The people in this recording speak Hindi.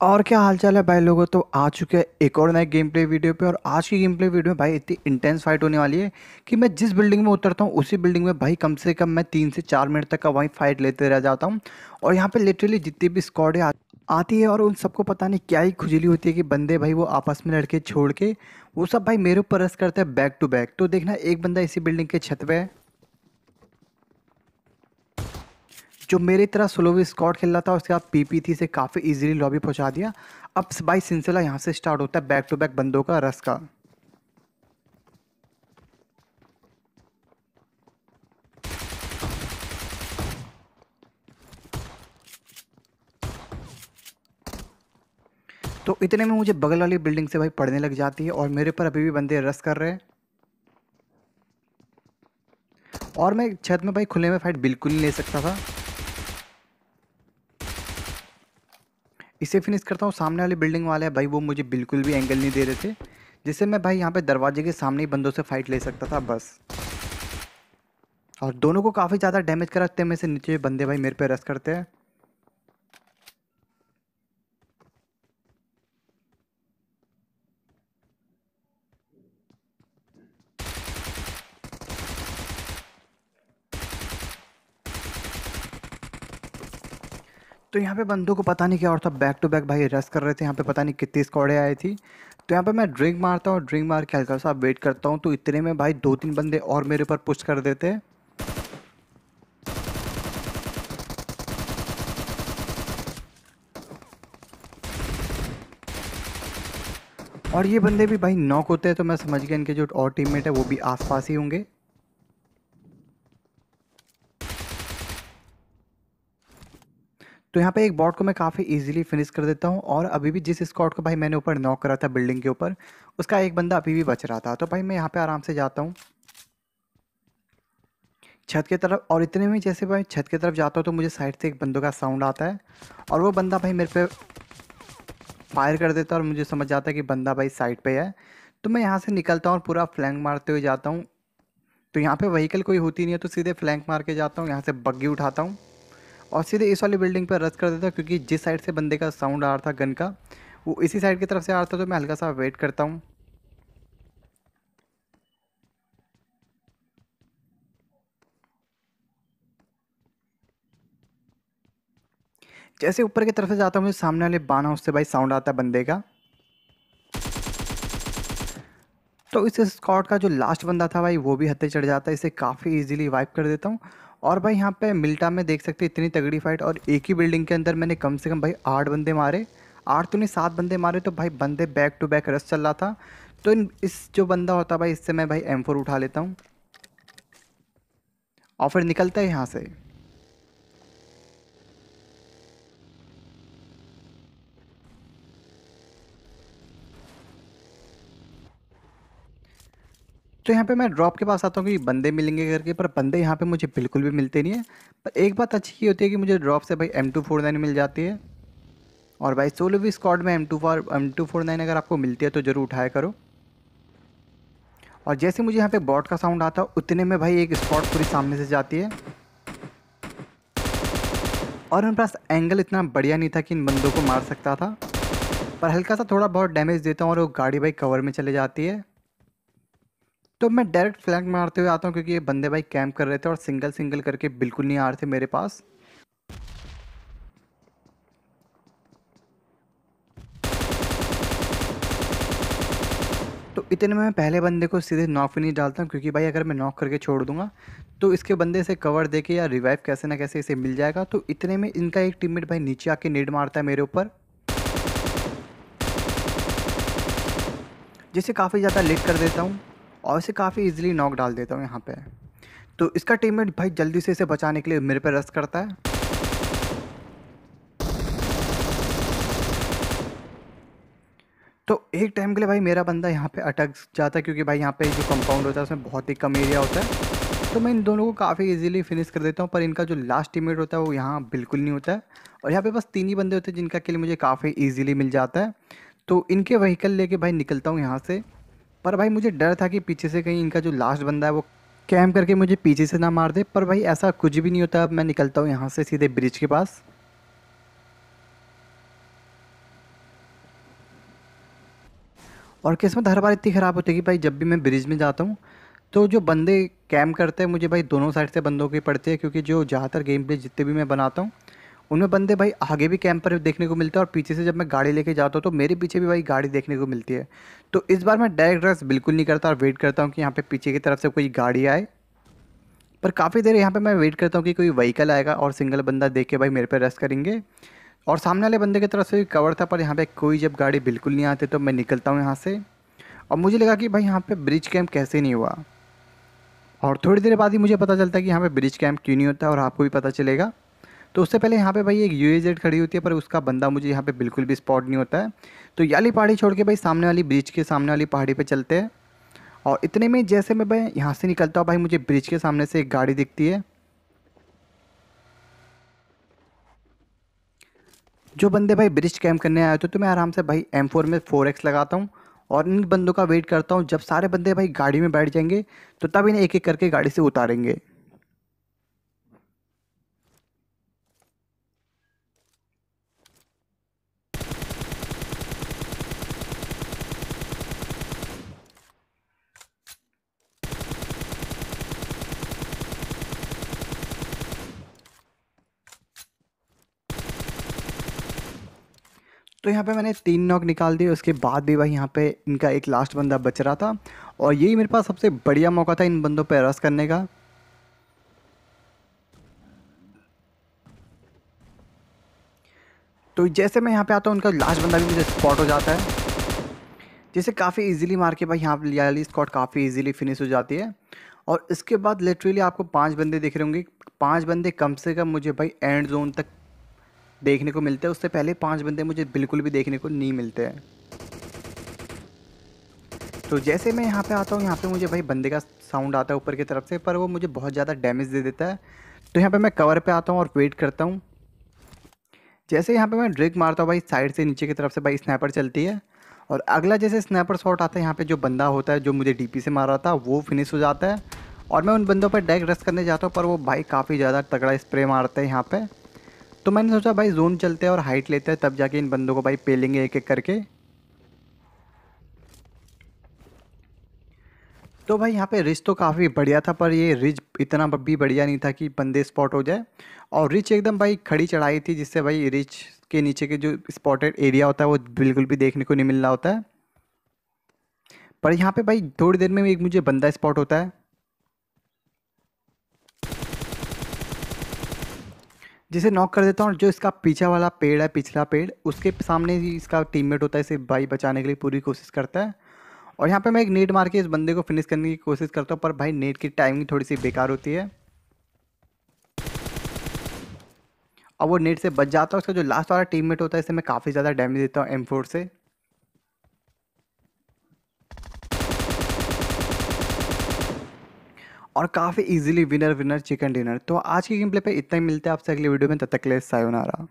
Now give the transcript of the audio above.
और क्या हालचाल है भाई लोगों? तो आ चुके हैं एक और नए गेम प्ले वीडियो पे और आज की गेम प्ले वीडियो में भाई इतनी इंटेंस फाइट होने वाली है कि मैं जिस बिल्डिंग में उतरता हूँ, उसी बिल्डिंग में भाई कम से कम मैं तीन से चार मिनट तक का वहीं फाइट लेते रह जाता हूँ। और यहाँ पे लिटरली जितनी भी स्क्वाड है आती है और उन सबको पता नहीं क्या ही खुजली होती है कि बंदे भाई वो आपस में लड़के छोड़ के, वो सब भाई मेरे ऊपर रस करते हैं बैक टू बैक तो देखना एक बंदा इसी बिल्डिंग के छत पे है। जो मेरी तरह स्लो भी स्कॉट खेल रहा था, उसके बाद पीपीथी से काफ़ी इजीली लॉबी पहुँचा दिया। अब बाई सिलसिला यहाँ से स्टार्ट होता है बैक टू बैक बंदों का रस का। तो इतने में मुझे बगल वाली बिल्डिंग से भाई पढ़ने लग जाती है और मेरे पर अभी भी बंदे रस कर रहे हैं। और मैं छत में भाई खुले में फाइट बिल्कुल नहीं ले सकता था। इसे फिनिश करता हूँ। सामने वाली बिल्डिंग वाले भाई, वो मुझे बिल्कुल भी एंगल नहीं दे रहे थे। जिससे मैं भाई यहाँ पे दरवाजे के सामने ही बंदों से फाइट ले सकता था, बस। और दोनों को काफ़ी ज़्यादा डैमेज कराते हैं में से नीचे बंदे भाई मेरे पे रस करते हैं। तो यहाँ पे बंदों को पता नहीं क्या और था बैक टू बैक भाई रेस्ट कर रहे थे, यहाँ पे पता नहीं कितनी स्कॉडें आई थी। तो यहाँ पे मैं ड्रिंक मारता हूँ ड्रिंक मार के हल्का सा वेट करता हूँ तो इतने में भाई दो तीन बंदे और मेरे ऊपर पुश कर देते। और ये बंदे भी भाई नॉक होते हैं तो मैं समझ गया इनके जो और टीममेट है, वो भी आसपास ही होंगे। तो यहाँ पे एक बॉट को मैं काफ़ी इजीली फिनिश कर देता हूँ और अभी भी जिस स्कॉट को भाई मैंने ऊपर नॉक करा था बिल्डिंग के ऊपर, उसका एक बंदा अभी भी बच रहा था। तो भाई मैं यहाँ पे आराम से जाता हूँ। छत की तरफ़, और इतने में जैसे भाई छत की तरफ़ जाता हूँ तो मुझे साइड से एक बंदों का साउंड आता है और वो बंदा भाई मेरे पे फायर कर देता है और मुझे समझ जाता है कि बंदा भाई साइड पे है। तो मैं यहाँ से निकलता हूँ और पूरा फ्लैंक मारते हुए जाता हूँ। तो यहाँ पे व्हीकल कोई होती नहीं है तो सीधे फ्लैंक मार के जाता हूँ, यहाँ से बग्गी उठाता हूँ। और सीधे इस वाली बिल्डिंग पर रस कर देता क्योंकि जिस साइड से बंदे का साउंड आ रहा था गन का, वो इसी साइड की तरफ़ से आ रहा था तो मैं हल्का सा वेट करता हूँ। जैसे ऊपर की तरफ़ से जाता हूँ, मुझे सामने वाले बाना उससे भाई साउंड आता है बंदे का। तो इस स्कॉट का जो लास्ट बंदा था भाई, वो भी हत्ते चढ़ जाता है, इसे काफ़ी इजीली वाइप कर देता हूँ। और भाई यहाँ पे मिल्टा में देख सकते इतनी तगड़ी फाइट और एक ही बिल्डिंग के अंदर मैंने कम से कम भाई आठ बंदे मारे। आठ तो नहीं, सात बंदे मारे तो भाई बंदे बैक टू बैक रस चल रहा था। तो इस जो बंदा होता भाई, इससे मैं भाई एम उठा लेता हूँ। और फिर निकलता है यहाँ से। तो यहाँ पे मैं ड्रॉप के पास आता हूँ कि बंदे मिलेंगे करके पर बंदे यहाँ पे मुझे बिल्कुल भी मिलते नहीं है। पर एक बात अच्छी ये होती है कि मुझे ड्रॉप से भाई एम टू फोर नाइन मिल जाती है। और भाई सोलो भी स्कॉड में M two four M two four nine अगर आपको मिलती है तो ज़रूर उठाया करो। और जैसे मुझे यहाँ पे बॉट का साउंड आता, उतने में भाई एक स्पॉट पूरी सामने से जाती है। और मेरे पास एंगल इतना बढ़िया नहीं था कि इन बंदों को मार सकता था। पर हल्का सा थोड़ा बहुत डैमेज देता हूँ और वो गाड़ी भाई कवर में चले जाती है। तो मैं डायरेक्ट फ्लैंक मारते हुए आता हूँ क्योंकि ये बंदे भाई कैंप कर रहे थे और सिंगल सिंगल करके बिल्कुल नहीं आ रहे थे मेरे पास। तो इतने में मैं पहले बंदे को सीधे नॉक भी नहीं डालता हूँ क्योंकि भाई अगर मैं नॉक करके छोड़ दूँगा तो इसके बंदे से कवर दे के या रिवाइव कैसे ना कैसे इसे मिल जाएगा। तो इतने में इनका एक टीममेट भाई नीचे आके नेड मारता है मेरे ऊपर। जिसे काफ़ी ज़्यादा लेट कर देता हूँ। और इसे काफ़ी इजीली नॉक डाल देता हूँ यहाँ पे। तो इसका टीममेट भाई जल्दी से इसे बचाने के लिए मेरे पे रस करता है। तो एक टाइम के लिए भाई मेरा बंदा यहाँ पे अटक जाता है क्योंकि भाई यहाँ पे जो कंपाउंड होता है उसमें बहुत ही कम एरिया होता है। तो मैं इन दोनों को काफ़ी इजीली फिनिश कर देता हूँ, पर इनका जो लास्ट टीममेट होता है वो यहाँ बिल्कुल नहीं होता है। और यहाँ पे बस तीन ही बंदे होते हैं जिनका के लिए मुझे काफ़ी ईजिली मिल जाता है। तो इनके व्हीकल लेके भाई निकलता हूँ यहाँ से। पर भाई मुझे डर था कि पीछे से कहीं इनका जो लास्ट बंदा है वो कैम करके मुझे पीछे से ना मार दे। पर भाई ऐसा कुछ भी नहीं होता। अब मैं निकलता हूँ यहाँ से सीधे ब्रिज के पास। और किस्मत, हर बार इतनी ख़राब होती है कि भाई जब भी मैं ब्रिज में जाता हूँ तो जो बंदे कैम करते हैं, मुझे भाई दोनों साइड से बंदों की पड़ती है, क्योंकि जो ज़्यादातर गेम प्ले जितने भी मैं बनाता हूँ उनमें बंदे भाई आगे भी कैंपर देखने को मिलते हैं और पीछे से जब मैं गाड़ी लेके जाता हूँ तो मेरे पीछे भी भाई गाड़ी देखने को मिलती है। तो इस बार मैं डायरेक्ट रस बिल्कुल नहीं करता और वेट करता हूँ कि यहाँ पे पीछे की तरफ़ से कोई गाड़ी आए। पर काफ़ी देर यहाँ पे मैं वेट करता हूँ कि कोई व्हीकल आएगा और सिंगल बंदा देख के भाई मेरे पे रेस्ट करेंगे। और सामने वाले बंदे की तरफ़ से कवर था, पर यहाँ पे कोई जब गाड़ी बिल्कुल नहीं आती तो मैं निकलता हूँ यहाँ से। और मुझे लगा कि भाई यहाँ पे ब्रिज कैंप कैसे नहीं हुआ। और थोड़ी देर बाद ही मुझे पता चलता है कि यहाँ पे ब्रिज कैंप क्यों नहीं होता और आपको भी पता चलेगा। तो उससे पहले यहाँ पे भाई एक UAZ खड़ी होती है, पर उसका बंदा मुझे यहाँ पे बिल्कुल भी स्पॉट नहीं होता है। तो याली पहाड़ी छोड़ के भाई सामने वाली ब्रिज के सामने वाली पहाड़ी पर चलते हैं। और इतने में जैसे मैं भाई यहाँ से निकलता हूँ, भाई मुझे ब्रिज के सामने से एक गाड़ी दिखती है। जो बंदे भाई ब्रिज कैम्प करने आए थे तो मैं आराम से भाई एम फोर में फोर एक्स लगाता हूँ और इन बंदों का वेट करता हूँ। जब सारे बंदे भाई गाड़ी में बैठ जाएँगे तो तब इन्हें एक एक करके गाड़ी से उतारेंगे। तो यहाँ पे मैंने तीन नॉक निकाल दिए, उसके बाद भी भाई यहाँ पे इनका एक लास्ट बंदा बच रहा था। और यही मेरे पास सबसे बढ़िया मौका था इन बंदों पर रस करने का। तो जैसे मैं यहाँ पे आता हूँ, उनका लास्ट बंदा भी मुझे स्पॉट हो जाता है। जैसे काफ़ी इजीली मार के भाई यहाँ पर लियाली स्कॉट काफ़ी इजीली फिनिश हो जाती है। और इसके बाद लिटरली आपको पाँच बंदे दिख रहे होंगे। पाँच बंदे कम से कम मुझे भाई एंड जोन तक देखने को मिलते हैं। उससे पहले पाँच बंदे मुझे बिल्कुल भी देखने को नहीं मिलते हैं। तो जैसे मैं यहाँ पे आता हूँ, यहाँ पे मुझे भाई बंदे का साउंड आता है ऊपर की तरफ़ से, पर वो मुझे बहुत ज़्यादा डैमेज दे देता है। तो यहाँ पे मैं कवर पे आता हूँ और वेट करता हूँ। जैसे यहाँ पे मैं ड्रिक मारता हूँ भाई साइड से नीचे की तरफ़ से भाई स्नैपर चलती है। और अगला जैसे स्नैपर शॉट आता है, यहाँ पे जो बंदा होता है, जो मुझे डीपी से मार रहा था, वो फिनिश हो जाता है। और मैं उन बंदों पर डायरेक्ट रस करने जाता हूँ, पर वो भाई काफ़ी ज़्यादा तगड़ा स्प्रे मारते हैं यहाँ पे। तो मैंने सोचा, भाई जोन चलते हैं और हाइट लेते हैं, तब जाके इन बंदों को भाई पेलेंगे एक एक करके। तो भाई, यहाँ पे रिच तो काफ़ी बढ़िया था, पर ये रिच इतना भी बढ़िया नहीं था कि बंदे स्पॉट हो जाए। और रिच एकदम भाई खड़ी चढ़ाई थी, जिससे भाई रिच के नीचे के जो स्पॉटेड एरिया होता है, वो बिल्कुल भी देखने को नहीं मिल रहा होता है। पर यहाँ पे भाई थोड़ी देर में एक मुझे बंदा स्पॉट होता है। जिसे नॉक कर देता हूँ, जो इसका पीछा वाला पेड़ है, पिछला पेड़, उसके सामने ही इसका टीममेट होता है, इसे भाई बचाने के लिए पूरी कोशिश करता है। और यहाँ पे मैं एक नेट मार के इस बंदे को फिनिश करने की कोशिश करता हूँ, पर भाई नेट की टाइमिंग थोड़ी सी बेकार होती है। और वो नेट से बच जाता है, उसका जो लास्ट वाला टीममेट होता है, इसे मैं काफ़ी ज़्यादा डैमेज देता हूँ एम से। और काफ़ी easily winner winner chicken dinner तो आज की गेम प्ले पे इतना ही मिलते हैं आपसे अगले वीडियो में, तब तक लिए सायोनारा